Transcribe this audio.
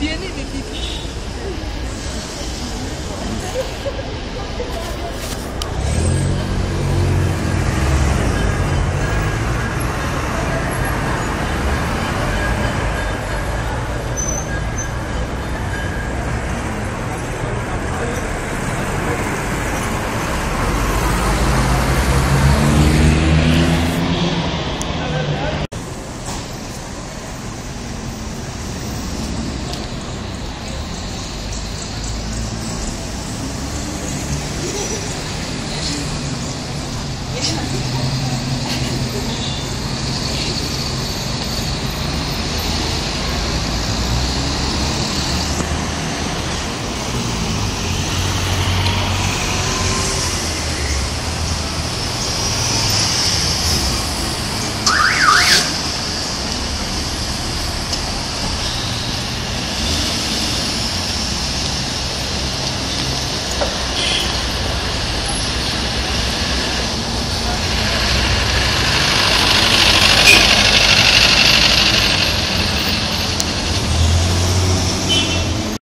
viene y me dice, It's.